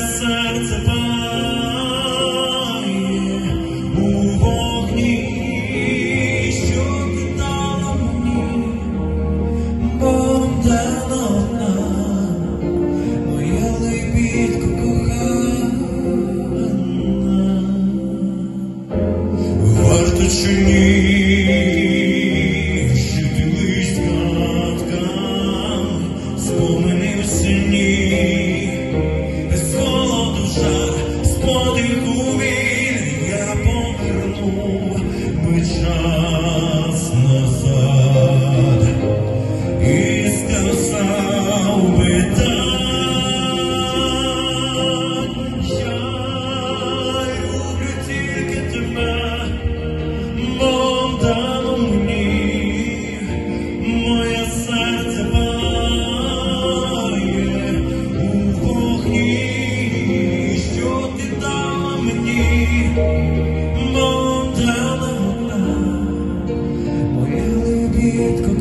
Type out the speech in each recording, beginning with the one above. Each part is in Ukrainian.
серце пає у вогні, що питала мені, бо одна моя лебідка кохана, варто чи ні?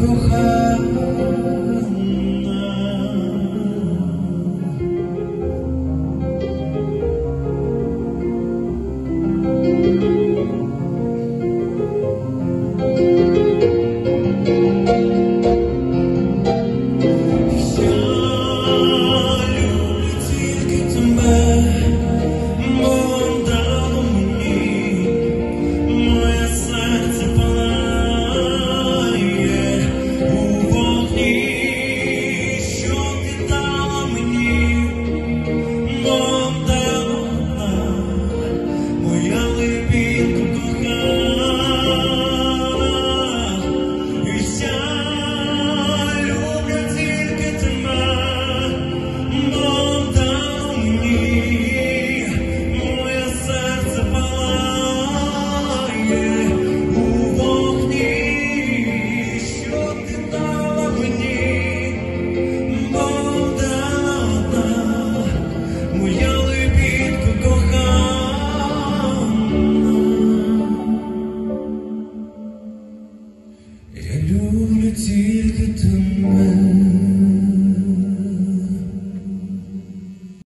Bruja. люди, это ты